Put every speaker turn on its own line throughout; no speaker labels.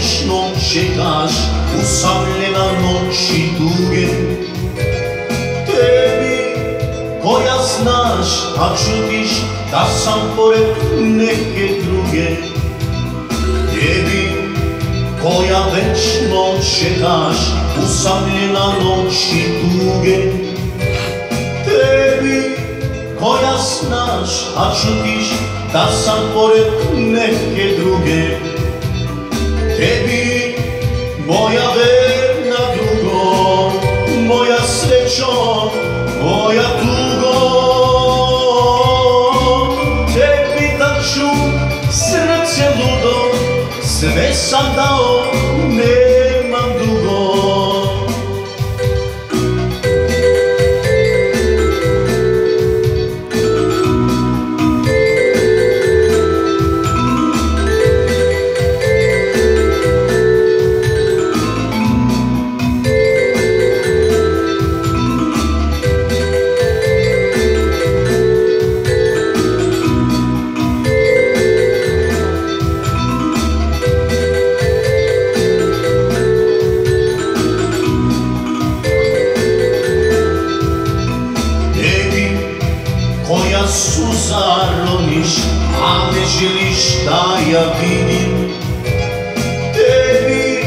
Večno čekaš usamljena noći duge Tebi koja znaš, a čutiš da sam pored neke druge. Tebi koja večno čekaš usamljena noći duge Tebi koja znaš, a čutiš da sam pored neke druge Tebi moja verna drugo, moja srećo, moja tugo. Tebi da ću srce ludo, sve sam dao, suza roniš, a ne želiš da ja vidim Tebi.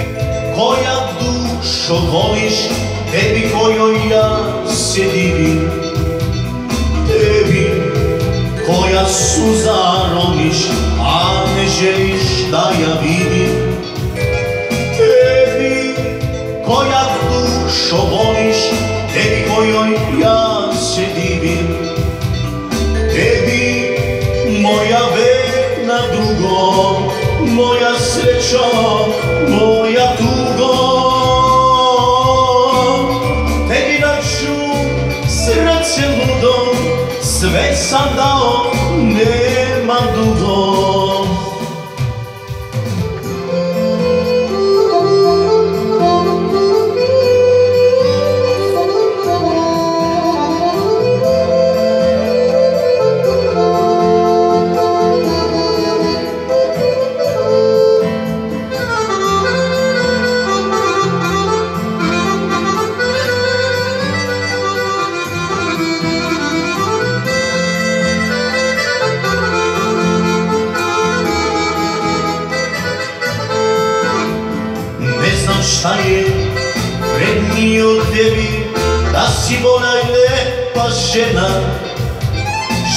Koja dušo voliš, tebi kojoj ja se divim Tebi. Koja suza roniš, a ne želiš da ja vidim? Tebi. Koja dušo voliš, srećo, moja tugo Tebi da ću srce ludo, sve sam dao, nemam dugo Da si bona i lepa žena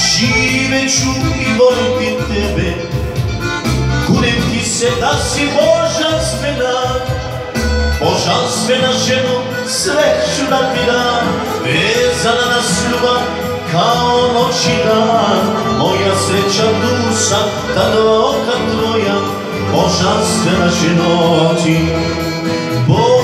Živeću i voliti tebe. Kunem ti se da si božanstvena. Božanstvena ženo, sve ću da ti dam. Vezana nas ljubav kao noć i dan. Moja sreća tu sam, tad oka tvoja. Božanstvena ženo ti, Bogino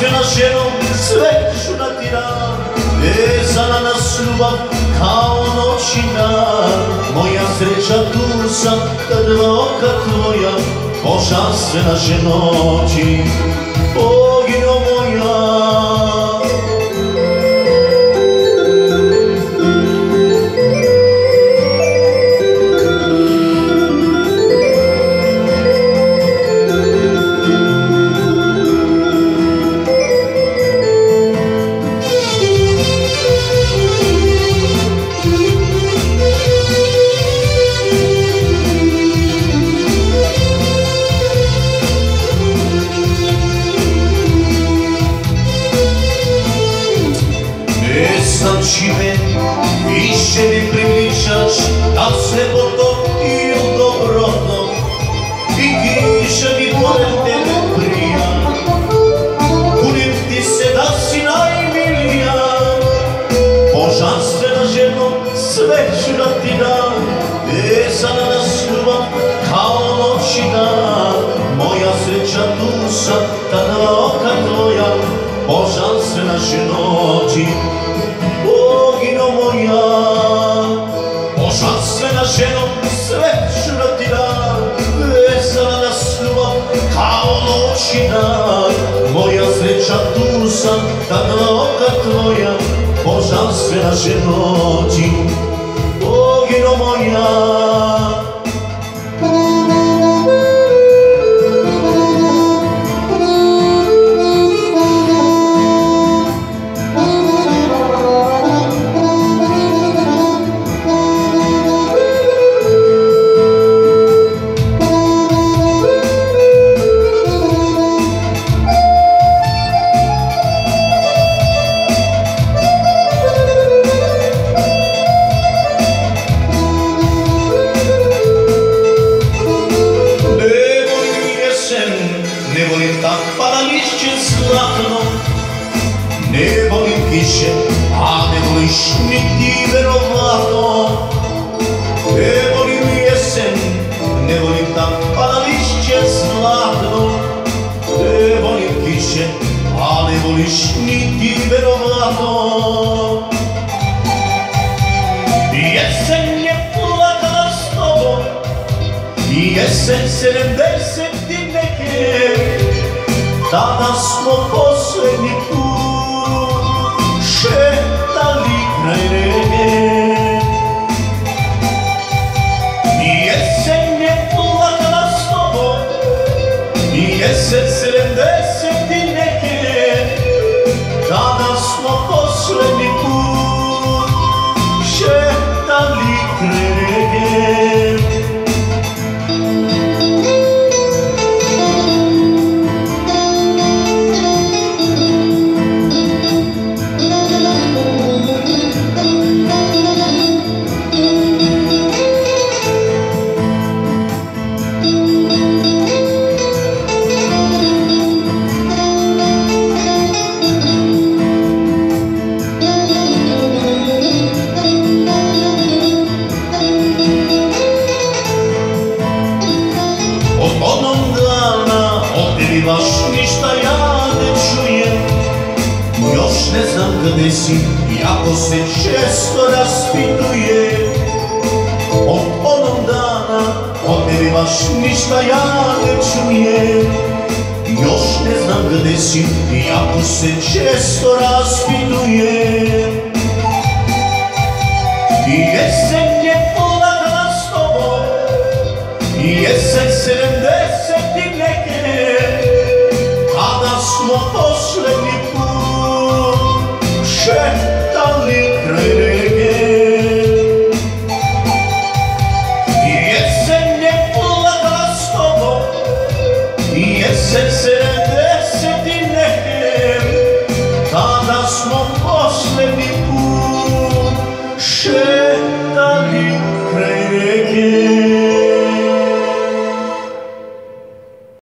Božanstvena ženo, sve ću da ti dam Vezana nas ljubav kao noć i dan. Moja sreća tu sam, tad oka tvoja Božanstvena ženo ti, Bogino moja sreća tu sam, tada oka tvoja Božanstvena ženo ti, Bogino moja ženo, sve ću da ti dam. Vezana nas ljubav kao noć i dan. Moja sreća tu sam, tada oka tvoja Božanstvena ženo ti, Bogino moja više, a ne voliš niti verovatno. Jesen, ne tam padališće zlatno. Ne volim kiše, a ne voliš. Jesen je plakala s jesen sedemdeset i neke, tada smo poslednji put gdje si, jako se često raspitujem Od onog dana ovdje baš ništa ja ne čujem Još ne znam gdje si, jako se često raspitujem Jesen je plakala s tobom Jesen sedemdeset put Šetali kraj rege Jesen je plakala s tobom